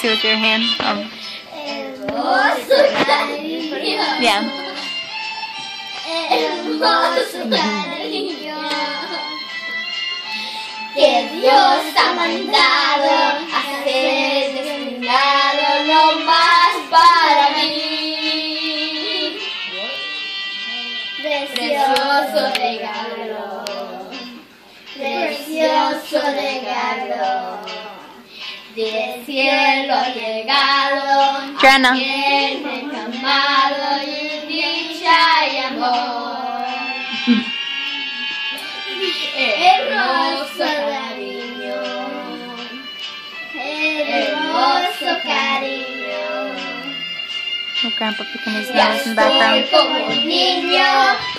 see with your hand. Um, yeah. Que Dios ha mandado a ser más para mí. Precioso regalo. Precioso regalo. Cielo ha llegado. Joanna. Quien y dicha y amor. Hermoso cariño. Hermoso cariño. His Ya nose in soy the background. como un niño,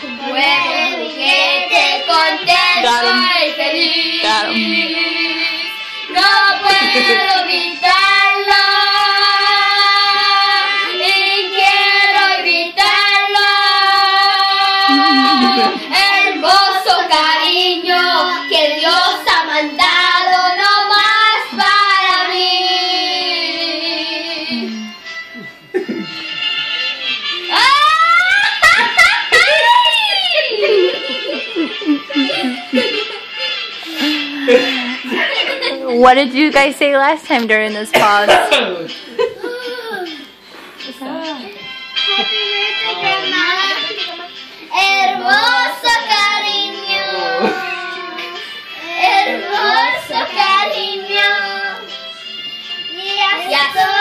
un buen juguete, contento y feliz. Got him. Hermoso cariño que Dios ha mandado no más para mí. What did you guys say last time during this pause? That's